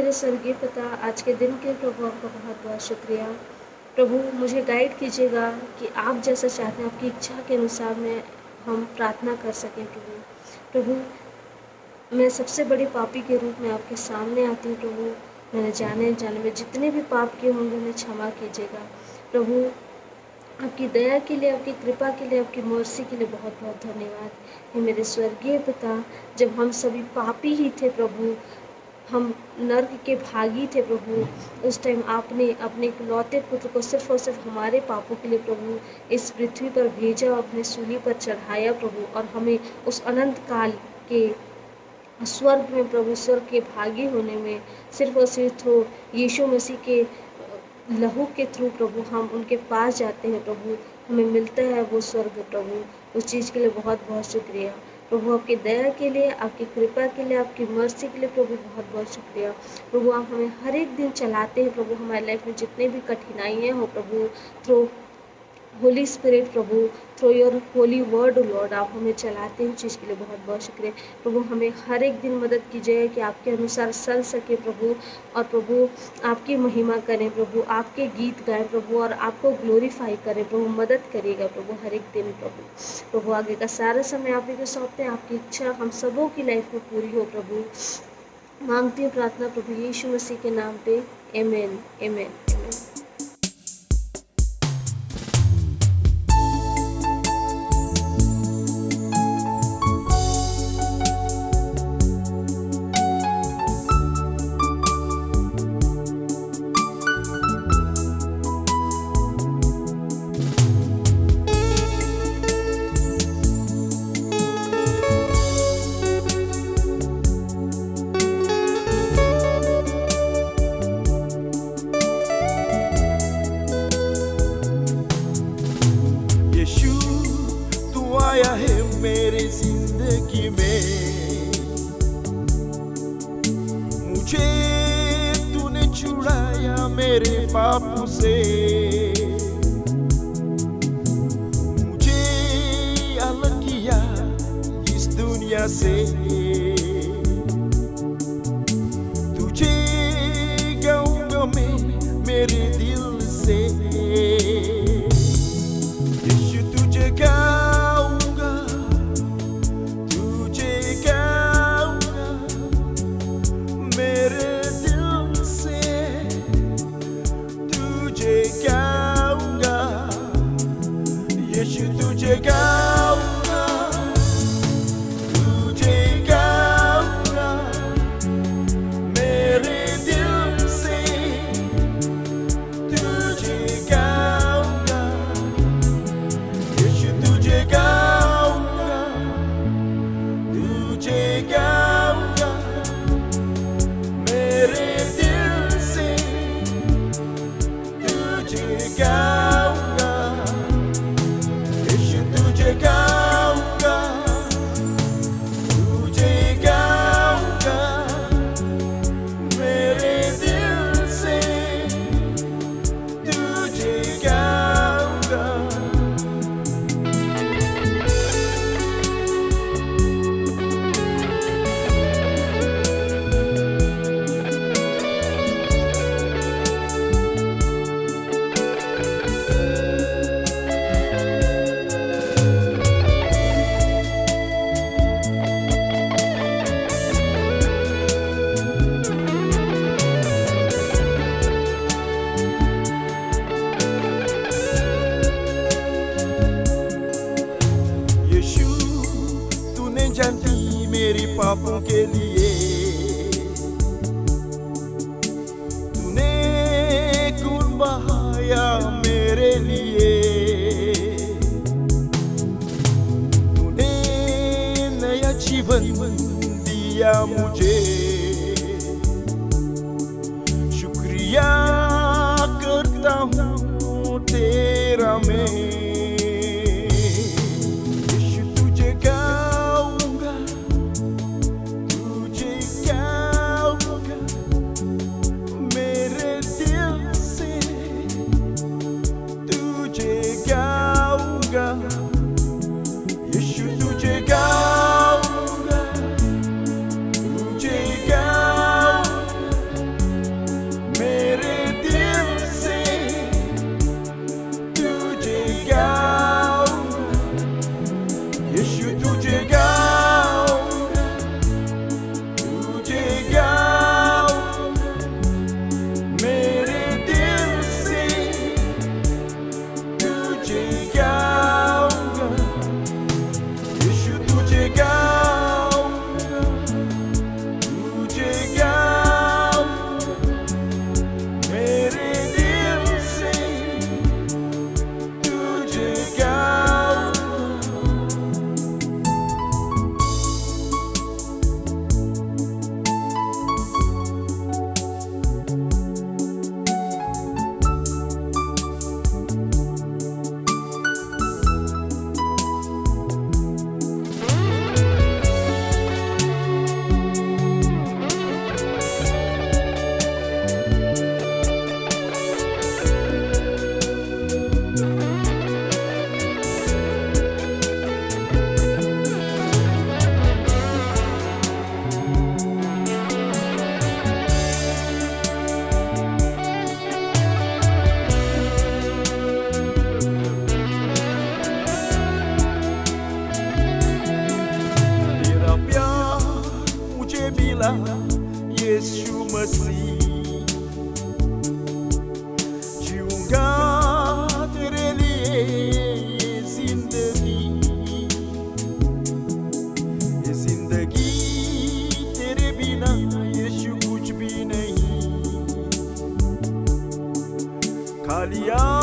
मेरे स्वर्गीय पिता, आज के दिन के प्रभु, आपका बहुत बहुत शुक्रिया। प्रभु, मुझे गाइड कीजिएगा कि आप जैसा चाहते हैं, आपकी इच्छा के अनुसार मैं, हम प्रार्थना कर सकें प्रभु प्रभु, मैं सबसे बड़ी पापी के रूप में आपके सामने आती हूँ, प्रभु। मैंने जाने जाने में जितने भी पाप किए होंगे, उन्हें क्षमा कीजिएगा। प्रभु, आपकी दया के लिए, आपकी कृपा के लिए, आपकी मर्सी के लिए बहुत बहुत धन्यवाद। हे मेरे स्वर्गीय पिता, जब हम सभी पापी ही थे, प्रभु हम नर्क के भागी थे प्रभु। उस टाइम आपने अपने इकलौते पुत्र को सिर्फ़ और सिर्फ़ हमारे पापों के लिए प्रभु, इस पृथ्वी पर भेजा और अपने सूली पर चढ़ाया प्रभु और हमें उस अनंत काल के स्वर्ग में प्रभु, स्वर्ग के भागी होने में सिर्फ़ और सिर्फ़ थ्रू यीशु मसीह के लहू के थ्रू प्रभु हम उनके पास जाते हैं प्रभु। हमें मिलता है वो स्वर्ग प्रभु। उस चीज़ के लिए बहुत बहुत शुक्रिया। प्रभु आपकी दया के लिए, आपकी कृपा के लिए, आपकी मर्सी के लिए प्रभु बहुत बहुत शुक्रिया। प्रभु आप हमें हर एक दिन चलाते हैं। प्रभु हमारे लाइफ में जितने भी कठिनाइयाँ हो प्रभु through Holi spirit Prabhu through your holy word Lord आप हमें चलाते हैं चीज़ के लिए बहुत बहुत शुक्रिया। प्रभु, हमें हर एक दिन मदद कीजिए कि आपके अनुसार चल सके प्रभु, और प्रभु, आपकी महिमा करें प्रभु, आपके गीत गाएँ प्रभु, और आपको ग्लोरीफाई करें प्रभु, मदद करिएगा प्रभु हर एक दिन प्रभु। प्रभु, आगे का सारा समय आप ही को सौंपते हैं, आपकी इच्छा हम सबों की लाइफ में पूरी हो प्रभु। मांगती हूँ प्रार्थना प्रभु यीशु मसीह के नाम पे amen amen mere pas pousser. Muje alakia is dunia se. Tuje gau meu mere dil पापों के लिए। तूने खून बहाया मेरे लिए। तूने नया जीवन दिया मुझे। शुक्रिया करता हूँ तेरा मैं। Alia.